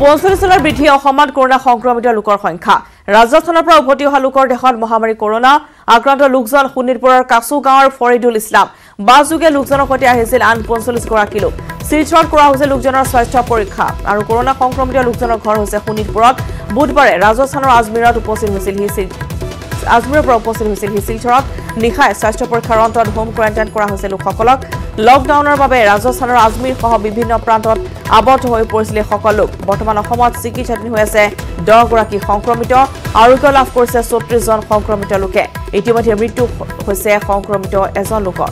পঞ্চল্লিছৰ বৃদ্ধি অসমত কৰোণা সংক্ৰমিত লোকৰ সংখ্যা। ৰাজস্থানৰ পৰা উভতি অহা লোকৰ দেশত মহামাৰী কৰোণা আক্ৰান্ত লোকজন শোণিতপুৰৰ কাছু গাঁৱৰ ফৰিদুল ইছলাম। বাছযোগে লোকজনৰ সৈতে আহিছিল আন পঞ্চল্লিছগৰাকী লোক। শিলচৰত কৰা হৈছে লোকজনৰ স্বাস্থ্য পৰীক্ষা। আৰু কৰোণা সংক্ৰমিত লোকজনৰ ঘৰ হৈছে শোণিতপুৰত। বুধবাৰে ৰাজস্থানৰ আজমেৰত উপস্থিত হৈছিল আজমেৰৰ পৰা উপস্থিত হৈছিল শিলচৰত নিশাই স্বাস্থ্য পৰীক্ষাৰ অন্তত হোম কোৱাৰেণ্টাইন কৰা হৈছে লোকসকলক। লকডাউনৰ বাবে ৰাজস্থানৰ সহ বিভিন্ন প্ৰান্তত আবদ্ধ হৈ পৰিছিল সকলো। বৰ্তমান অসমত চিকিৎসাধীন হৈ আছে দহগৰাকী সংক্ৰমিত আৰোগ্য লাভ কৰিছে চৌত্ৰিছজন সংক্ৰমিত লোকে। ইতিমধ্যে মৃত্যু হৈছে সংক্ৰমিত এজন লোকৰ।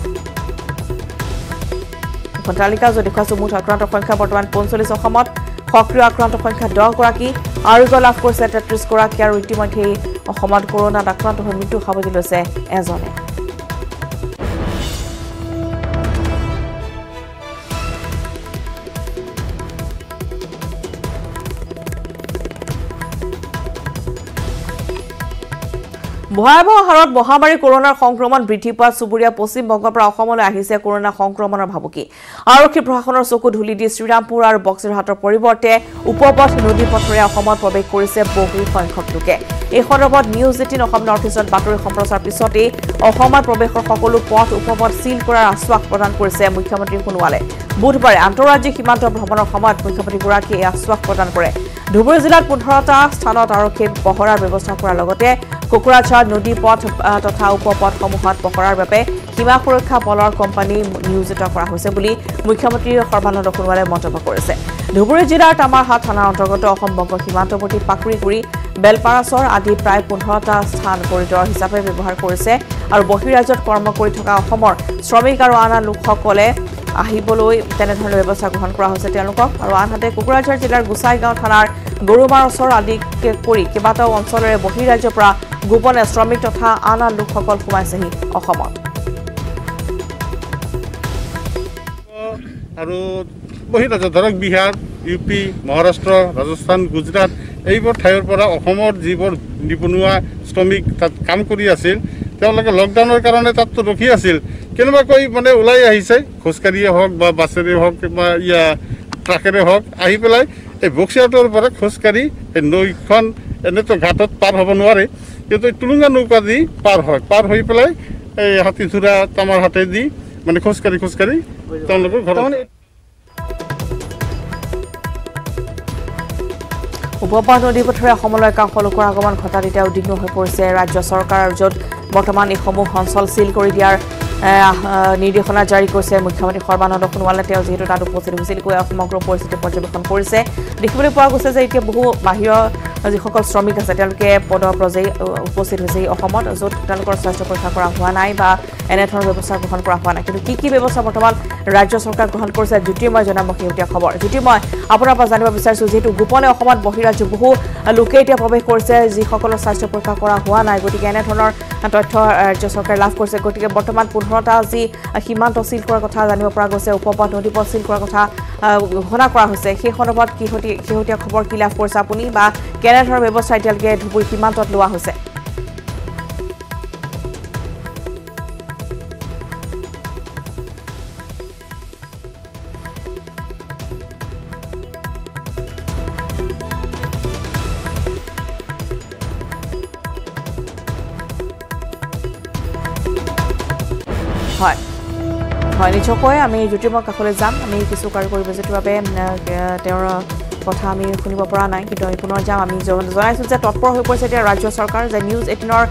তালিকা যদি দেখুৱাইছো মুঠ আক্ৰান্তৰ সংখ্যা বৰ্তমান পঞ্চল্লিছ অসমত সক্ৰিয় আক্ৰান্তৰ সংখ্যা দহগৰাকী আৰোগ্য লাভ কৰিছে তেত্ৰিছগৰাকী আৰু ইতিমধ্যে অসমত কৰোণাত আক্ৰান্ত হৈ মৃত্যু সাৱটি লৈছে এজনে। ভয়াৱহ হাৰত মহামাৰী কৰোণাৰ সংক্ৰমণ বৃদ্ধি পোৱা চুবুৰীয়া পশ্চিমবংগৰ পৰা অসমলৈ আহিছে কৰোণা সংক্ৰমণৰ ভাবুকি। আৰক্ষী প্ৰশাসনৰ চকু ধুলি দি শ্ৰীৰামপুৰ আৰু বক্সিৰহাটৰ পৰিৱৰ্তে উপপথ নদী পথেৰে অসমত প্ৰৱেশ কৰিছে বহু সংখ্যক লোকে। এই সন্দৰ্ভত নিউজ এইটিন অসম নৰ্থ ইষ্টত বাতৰি সম্প্ৰচাৰ পিছতেই অসমত প্ৰৱেশৰ সকলো পথ উপপথ চিল কৰাৰ আশ্বাস প্ৰদান কৰিছে মুখ্যমন্ত্ৰী সোণোৱালে। বুধবাৰে আন্তঃৰাজ্যিক সীমান্ত ভ্ৰমণৰ সময়ত মুখ্যমন্ত্ৰীগৰাকীয়ে এই আশ্বাস প্ৰদান কৰে। ধুবুৰী জিলাত পোন্ধৰটা স্থানত আৰক্ষীয়ে পহৰাৰ ব্যৱস্থা কৰাৰ লগতে কুকুৰাঝাৰ নদী পথ তথা উপপথসমূহত পহৰাৰ বাবে সীমা সুৰক্ষা বলৰ কোম্পানী নিয়োজিত কৰা হৈছে বুলি মুখ্যমন্ত্ৰী সৰ্বানন্দ সোণোৱালে মন্তব্য কৰিছে। ধুবুৰী জিলাৰ তামাৰহাট থানাৰ অন্তৰ্গত অসম বংগ সীমান্তৱৰ্তী পাকুৰিগুৰি বেলপাৰাচৰ আদি প্ৰায় পোন্ধৰটা স্থান কৰিডৰ হিচাপে ব্যৱহাৰ কৰিছে আৰু বহিৰাজ্যত কৰ্ম কৰি থকা অসমৰ শ্ৰমিক আৰু আন আন লোকসকলে আহিবলৈ তেনেধৰণৰ ব্যৱস্থা গ্ৰহণ কৰা হৈছে তেওঁলোকক। আৰু আনহাতে কোকৰাঝাৰ জিলাৰ গোচাইগাঁও থানাৰ গৰুমাৰ ওচৰ আদিকে কৰি কেইবাটাও অঞ্চলৰে বহিৰাজ্যৰ পৰা গোপনে শ্ৰমিক তথা আন আন লোকসকল সোমাইছেহি অসমত। আৰু বহিৰাজ্য ধৰক বিহাৰ ইউ পি মহাৰাষ্ট্ৰ ৰাজস্থান গুজৰাট এইবোৰ ঠাইৰ পৰা অসমৰ যিবোৰ নিবনুৱা শ্ৰমিক তাত কাম কৰি আছিল তেওঁলোকে লকডাউনৰ কাৰণে তাততো ৰখি আছিল। কেনেবাকৈ মানে ওলাই আহিছে খোজকাঢ়িয়ে হওক বা বাছেৰে হওক বা ইয়া ট্ৰাকেৰে হওক আহি পেলাই এই বক্সিয়াটোৰ পৰা খোজকাঢ়ি এই নৈখন এনেতো ঘাটত পাৰ হ'ব নোৱাৰে কিন্তু এই টুলুঙা নৌকা দি পাৰ হয়। পাৰ হৈ পেলাই এই হাতীধুৰা তামাৰ হাতে দি মানে খোজকাঢ়ি খোজকাঢ়ি তেওঁলোকৰ ঘৰত উপপথ নদী পথেৰে অসমলৈ একাংশ লোকৰ আগমন ঘটাত এতিয়া উদ্বিগ্ন হৈ পৰিছে। ৰাজ্য চৰকাৰ আৰু য'ত বৰ্তমান এইসমূহ অঞ্চল চিল কৰি দিয়াৰ নিৰ্দেশনা জাৰি কৰিছে। মুখ্যমন্ত্ৰী সৰ্বানন্দ সোণোৱালে তেওঁ যিহেতু তাত উপস্থিত হৈছিল গৈ সমগ্ৰ পৰিস্থিতি পৰ্যবেক্ষণ কৰিছে। দেখিবলৈ পোৱা গৈছে যে এতিয়া বহু বাহিৰৰ যিসকল শ্ৰমিক আছে তেওঁলোকে পদপ্ৰজেই উপস্থিত হৈছে এই অসমত য'ত তেওঁলোকৰ স্বাস্থ্য পৰীক্ষা কৰা হোৱা নাই বা এনেধৰণৰ ব্যৱস্থা গ্ৰহণ কৰা হোৱা নাই। কিন্তু কি কি ব্যৱস্থা বৰ্তমান ৰাজ্য চৰকাৰ গ্ৰহণ কৰিছে জ্যোতিৰ্ময় জনাব শেহতীয়া খবৰ। জ্যোতিৰ্ময় আপোনাৰ পৰা জানিব বিচাৰিছোঁ যিহেতু গোপনে অসমত বহিৰাজ্য বহু লোকে এতিয়া প্ৰৱেশ কৰিছে যিসকলৰ স্বাস্থ্য পৰীক্ষা কৰা হোৱা নাই। গতিকে এনেধৰণৰ তথ্য ৰাজ্য চৰকাৰে লাভ কৰিছে। গতিকে বৰ্তমান পোন্ধৰটা যি সীমান্ত চিল কৰাৰ কথা জানিব পৰা গৈছে উপপথ নদীপথ চিল কৰাৰ কথা ঘোষণা কৰা হৈছে। সেই সন্দৰ্ভত কিহতী শেহতীয়া খবৰ কি লাভ কৰিছে আপুনি বা কেনেধৰণৰ ব্যৱস্থা এতিয়ালৈকে ধুবুৰী সীমান্তত লোৱা হৈছে? হয়। হয়। নিশ্চয়কৈ আমি জ্যোতিৰ্ময় কাষলৈ যাম। আমি কিছু কাৰিকৰী বিজুতিৰ বাবে আহ, আহ, তেওঁৰ কথা আমি শুনিব পৰা নাই কিন্তু আমি পুনৰ যাম। আমি জন- জনাইছোঁ যে তৎপৰ হৈ পৰিছে এতিয়া ৰাজ্য চৰকাৰ যে নিউজ এইটিনৰ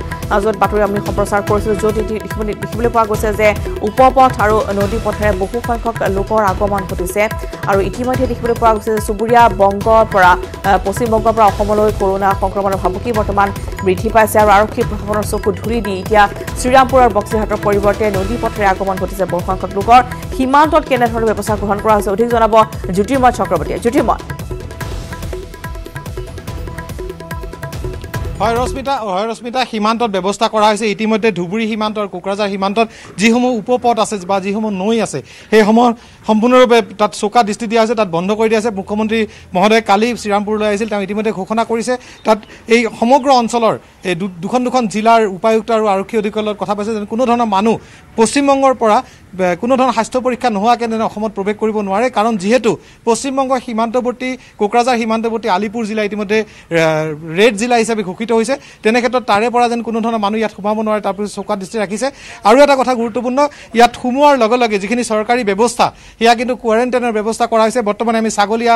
য'ত বাতৰি আমি সম্প্ৰচাৰ কৰিছিলোঁ য'ত দেখিবলৈ দেখিবলৈ পোৱা গৈছে যে উপপথ আৰু নদী পথেৰে বহু সংখ্যক লোকৰ আগমন ঘটিছে। আৰু ইতিমধ্যে দেখিবলৈ পোৱা গৈছে যে চুবুৰীয়া বংগৰ পৰা পশ্চিমবংগৰ পৰা অসমলৈ কৰোণা সংক্ৰমণৰ ভাবুকি বৰ্তমান বৃদ্ধি পাইছে আৰু আৰক্ষী প্ৰশাসনৰ চকু ধুলি দি এতিয়া শ্ৰীৰামপুৰ আৰু বক্সিহাটৰ পৰিৱৰ্তে নদী পথেৰে আগমন ঘটিছে বহু সংখ্যক লোকৰ। সীমান্তত কেনেধৰণৰ ব্যৱস্থা গ্ৰহণ কৰা হৈছে অধিক জনাব জ্যোতিৰ্ময় চক্ৰৱৰ্তীয়ে। জ্যোতিৰ্ময়। হয় ৰশ্মিতা হয় ৰশ্মিতা সীমান্তত ব্যৱস্থা কৰা হৈছে। ইতিমধ্যে ধুবুৰী সীমান্ত আৰু কোকৰাঝাৰ সীমান্তত যিসমূহ উপপথ আছে বা যিসমূহ নৈ আছে সেইসমূহ সম্পূৰ্ণৰূপে তাত চোকা দৃষ্টি দিয়া হৈছে তাত বন্ধ কৰি দিয়া হৈছে। মুখ্যমন্ত্ৰী মহোদয়ে কালি শ্ৰীৰামপুৰলৈ আহিছিল তেওঁ ইতিমধ্যে ঘোষণা কৰিছে। তাত এই সমগ্ৰ অঞ্চলৰ এই দুখন দুখন জিলাৰ উপায়ুক্ত আৰু আৰক্ষী অধীক্ষকৰ লগত কথা পাতিছে যেন কোনো ধৰণৰ মানুহ পশ্চিমবংগৰ পৰা কোনো ধৰণৰ স্বাস্থ্য পৰীক্ষা নোহোৱাকৈ যেনে অসমত প্ৰৱেশ কৰিব নোৱাৰে। কাৰণ যিহেতু পশ্চিমবংগৰ সীমান্তৱৰ্তী কোকৰাঝাৰ সীমান্তৱৰ্তী আলিপুৰ জিলা ইতিমধ্যে ৰেড জিলা হিচাপে ঘোষিত হৈছে। তেনে ক্ষেত্ৰত তাৰে পৰা যেন কোনো ধৰণৰ মানুহ ইয়াত সোমাব নোৱাৰে তাৰ প্ৰতি চোকা দৃষ্টি ৰাখিছে। আৰু এটা কথা গুৰুত্বপূৰ্ণ ইয়াত সোমোৱাৰ লগে লগে যিখিনি চৰকাৰী ব্যৱস্থা সেয়া কিন্তু কোৱাৰেণ্টাইনৰ ব্যৱস্থা কৰা হৈছে। বৰ্তমানে আমি ছাগলীয়া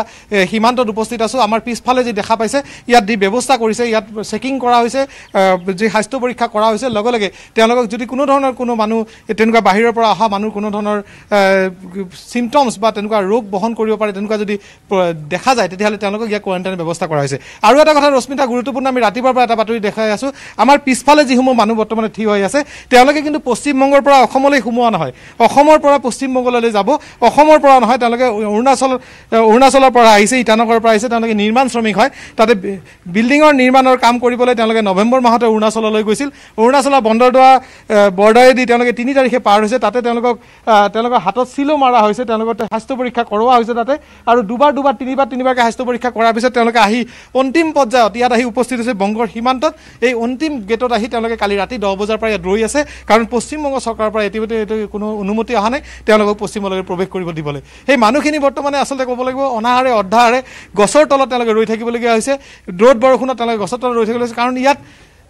সীমান্তত উপস্থিত আছোঁ। আমাৰ পিছফালে যি দেখা পাইছে ইয়াত যি ব্যৱস্থা কৰিছে ইয়াত চেকিং কৰা হৈছে যি স্বাস্থ্য পৰীক্ষা কৰা হৈছে লগে লগে তেওঁলোকক যদি কোনো ধৰণৰ কোনো মানুহ তেনেকুৱা বাহিৰৰ পৰা অহা মানুহ কোনো ধৰণৰ চিমটমছ বা তেনেকুৱা ৰোগ বহন কৰিব পাৰে তেনেকুৱা যদি দেখা যায় তেতিয়াহ'লে তেওঁলোকক ইয়াত কোৱাৰেণ্টাইনৰ ব্যৱস্থা কৰা হৈছে। আৰু এটা কথা ৰশ্মিতা গুৰুত্বপূৰ্ণ আমি ৰাতিপুৱাৰ পৰা এটা বাতৰি দেখাই আছোঁ। আমাৰ পিছফালে যিসমূহ মানুহ বৰ্তমানে থিয় হৈ আছে তেওঁলোকে কিন্তু পশ্চিমবংগৰ পৰা অসমলৈ সোমোৱা নহয়। অসমৰ পৰা পশ্চিমবংগলৈ যাব। অসমৰ পৰা নহয় তেওঁলোকে অৰুণাচল অৰুণাচলৰ পৰা আহিছে ইটানগৰৰ পৰা আহিছে তেওঁলোকে নিৰ্মাণ শ্ৰমিক হয়। তাতে বিল্ডিঙৰ নিৰ্মাণৰ কাম কৰিবলৈ তেওঁলোকে নৱেম্বৰ মাহতে অৰুণাচললৈ গৈছিল। অৰুণাচলৰ বন্দৰদোৱা বৰ্ডাৰেদি তেওঁলোকে তিনি তাৰিখে পাৰ হৈছে। তাতে তেওঁলোকক তেওঁলোকৰ হাতত চিলো মাৰা হৈছে। তেওঁলোকৰ স্বাস্থ্য পৰীক্ষা কৰোৱা হৈছে তাতে। আৰু দুবাৰ দুবাৰ তিনিবাৰ তিনিবাৰকৈ স্বাস্থ্য পৰীক্ষা কৰাৰ পিছত তেওঁলোকে আহি অন্তিম পৰ্যায়ত ইয়াত আহি উপস্থিত হৈছে বংগৰ সীমান্তত এই অন্তিম গেটত আহি তেওঁলোকে কালি ৰাতি দহ বজাৰ পৰা ইয়াত ৰৈ আছে। কাৰণ পশ্চিমবংগ চৰকাৰৰ পৰা ইতিমধ্যে এইটো কোনো অনুমতি অহা নাই তেওঁলোকক পশ্চিমবংগলৈ প্ৰৱেশ কৰিব দিবলৈ। সেই মানুহখিনি বৰ্তমানে আচলতে ক'ব লাগিব অনাহাৰে অৰ্ধাহাৰে গছৰ তলত তেওঁলোকে ৰৈ থাকিবলগীয়া হৈছে। ৰ'দ বৰষুণত তেওঁলোকে গছৰ তলত ৰৈ থাকিব হৈছে। কাৰণ ইয়াত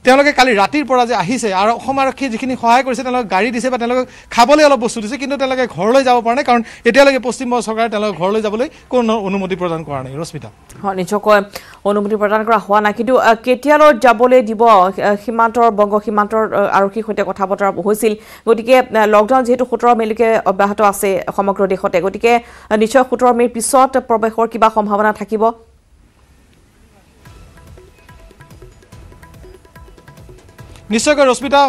তেওঁলোকে কালি ৰাতিৰ পৰা যে আহিছে আৰু অসম আৰক্ষীয়ে যিখিনি সহায় কৰিছে তেওঁলোকক গাড়ী দিছে বা তেওঁলোকক খাবলৈ অলপ বস্তু দিছে কিন্তু তেওঁলোকে ঘৰলৈ যাব পৰা নাই। কাৰণ এতিয়ালৈকে পশ্চিমবংগ চৰকাৰে তেওঁলোকক ঘৰলৈ যাবলৈ কোনো অনুমতি প্ৰদান কৰা নাই। ৰশ্মিতা। হয় নিশ্চয়কৈ। অনুমতি প্ৰদান কৰা হোৱা নাই। কিন্তু কেতিয়ালৈ যাবলৈ দিব সীমান্তৰ বংগ সীমান্তৰ আৰক্ষীৰ সৈতে কথা বতৰা হৈছিল। গতিকে লকডাউন যিহেতু সোতৰ মে'লৈকে অব্যাহত আছে সমগ্ৰ দেশতে গতিকে নিশ্চয় সোতৰ মে'ৰ পিছত প্ৰৱেশৰ কিবা সম্ভাৱনা থাকিব। নিশ্চয়কৈ ৰশ্মিতা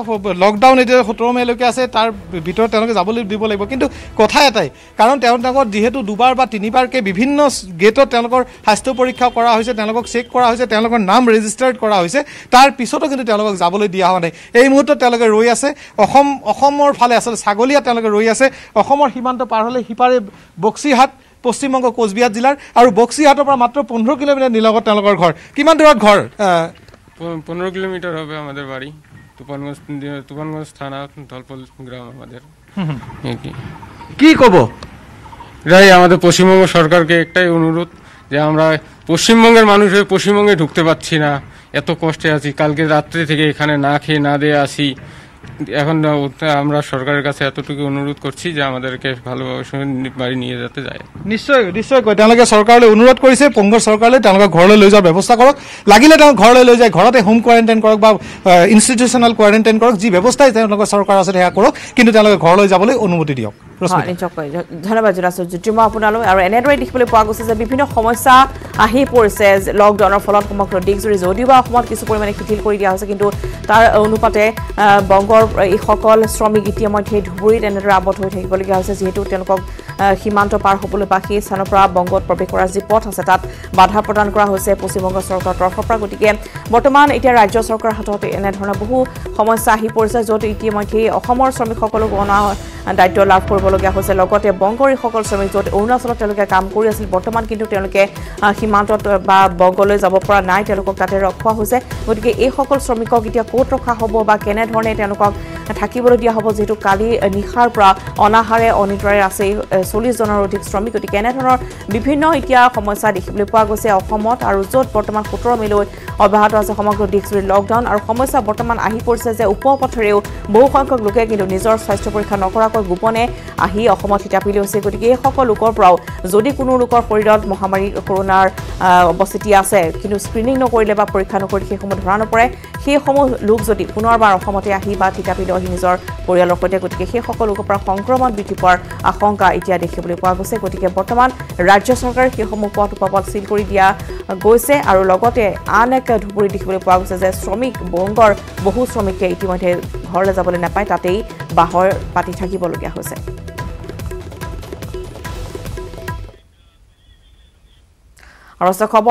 লকডাউন এতিয়া সোতৰ মে'লৈকে আছে তাৰ ভিতৰত তেওঁলোকে যাবলৈ দিব লাগিব। কিন্তু কথা এটাই কাৰণ তেওঁলোকৰ যিহেতু দুবাৰ বা তিনিবাৰকৈ বিভিন্ন গেটত তেওঁলোকৰ স্বাস্থ্য পৰীক্ষা কৰা হৈছে তেওঁলোকক চেক কৰা হৈছে তেওঁলোকৰ নাম ৰেজিষ্টাৰ্ড কৰা হৈছে তাৰ পিছতো কিন্তু তেওঁলোকক যাবলৈ দিয়া হোৱা নাই। এই মুহূৰ্তত তেওঁলোকে ৰৈ আছে অসম অসমৰ ফালে আচলতে ছাগলীয়াত তেওঁলোকে ৰৈ আছে অসমৰ সীমান্ত পাৰ হ'লে সিপাৰে বক্সিহাট পশ্চিমবংগ কোচবিহাৰ জিলাৰ আৰু বক্সিহাটৰ পৰা মাত্ৰ পোন্ধৰ কিলোমিটাৰ নিলগত তেওঁলোকৰ ঘৰ। কিমান দূৰত ঘৰ? পনেরো কিলোমিটার হবে আমাদের বাড়ি তুফানগঞ্জ তুফানগঞ্জ থানা ধলপল গ্রাম আমাদের। কি। ক'ব? যাই আমাদের পশ্চিমবঙ্গ সরকারকে একটাই অনুরোধ যে আমরা পশ্চিমবঙ্গের মানুষ হয়ে পশ্চিমবঙ্গে ঢুকতে পারছি না। এত কষ্টে আছি কালকে রাত্রে থেকে এখানে না খেয়ে না দিয়ে আসি। এখন আমৰা সৰকাৰেৰ কাছে এতটুকু অনুৰোধ কৰছি যে আমাদেৰকে ভালোভাবে বাড়ি নিয়ে যেতে যায়। নিশ্চয় নিশ্চয়কৈ তেওঁলোকে চৰকাৰলৈ অনুৰোধ কৰিছে পংগৰ চৰকাৰলৈ তেওঁলোকক ঘৰলৈ লৈ যোৱাৰ ব্যৱস্থা কৰক। লাগিলে তেওঁ ঘৰলৈ লৈ যায় ঘৰতে হোম কোৱাৰেণ্টাইন কৰক বা ইনষ্টিটিউচনেল কোৱাৰেণ্টাইন কৰক যি ব্যৱস্থাই তেওঁলোকৰ চৰকাৰ আছে সেয়া কৰক কিন্তু তেওঁলোকে ঘৰলৈ যাবলৈ অনুমতি দিয়ক। নিশ্চয়কৈ ধন্যবাদ জনাইছোঁ জ্যোতিৰ্ময় আপোনালৈ। আৰু এনেদৰে দেখিবলৈ পোৱা গৈছে যে বিভিন্ন সমস্যা আহি পৰিছে লকডাউনৰ ফলত সমগ্ৰ দেশজুৰি যদিও বা অসমত কিছু পৰিমাণে শিথিল কৰি দিয়া হৈছে কিন্তু তাৰ অনুপাতে আহ, এইসকল শ্ৰমিক ইতিমধ্যে ধুবুৰীত এনেদৰে আৱদ্ধ হৈ থাকিবলগীয়া হৈছে যিহেতু তেওঁলোকক সীমান্ত পাৰ হ'বলৈ বা সেই স্থানৰ পৰা বংগত প্ৰৱেশ কৰাৰ যি পথ আছে তাত বাধা প্ৰদান কৰা হৈছে পশ্চিমবংগ চৰকাৰৰ তৰফৰ পৰা। গতিকে বৰ্তমান এতিয়া ৰাজ্য চৰকাৰৰ হাতত এনেধৰণৰ বহু সমস্যা আহি পৰিছে য'ত ইতিমধ্যে অসমৰ শ্ৰমিকসকলক অনা দায়িত্ব লাভ কৰিবলগীয়া হৈছে। লগতে বংগৰ এইসকল শ্ৰমিক য'ত অৰুণাচলত তেওঁলোকে কাম কৰি আছিল বৰ্তমান কিন্তু তেওঁলোকে সীমান্তত বা বংগলৈ যাব পৰা নাই তেওঁলোকক তাতে ৰখোৱা হৈছে। গতিকে এইসকল শ্ৰমিকক এতিয়া ক'ত ৰখা হ'ব বা কেনেধৰণে তেওঁলোকক থাকিবলৈ দিয়া হ'ব যিহেতু কালি নিশাৰ পৰা অনাহাৰে অনিদ্ৰাৰে আছে চল্লিছজনৰ অধিক শ্ৰমিক গতিকে এনেধৰণৰ বিভিন্ন এতিয়া সমস্যা দেখিবলৈ পোৱা গৈছে অসমত আৰু য'ত বৰ্তমান সোতৰ মেলৈ অব্যাহত আছে সমগ্ৰ দেশজুৰি লকডাউন আৰু সমস্যা বৰ্তমান আহি পৰিছে যে উপপথেৰেও বহু সংখ্যক লোকে কিন্তু নিজৰ স্বাস্থ্য পৰীক্ষা নকৰাকৈ গোপনে আহি থিতাপি লৈছে গতিকে এইসকল লোকৰ পৰাও যদি কোনো লোকৰ শৰীৰত কৰোণাৰ আহ, অৱস্থিতি আছে কিন্তু স্ক্ৰিনিং নকৰিলে বা পৰীক্ষা নকৰিলে সেইসমূহ ধৰা নপৰে সেইসমূহ লোক যদি অসমতে আহি বা থিতাপি লয়হি নিজৰ পৰিয়ালৰ সৈতে গতিকে সেইসকল লোকৰ পৰা সংক্ৰমণ বৃদ্ধি পোৱাৰ আশংকা এতিয়া দেখিবলৈ পোৱা গৈছে। গতিকে বৰ্তমান ৰাজ্য চৰকাৰে সেইসমূহ পথ উপপথ চিল কৰি দিয়া গৈছে লগতে আন এক ধুবুৰী দেখিবলৈ পোৱা গৈছে যে শ্ৰমিক বংগৰ বহু শ্ৰমিকে ইতিমধ্যে ঘৰলৈ যাবলৈ নাপায় তাতেই বাহৰ পাতি থাকিবলগীয়া হৈছে। আৰু খবৰ।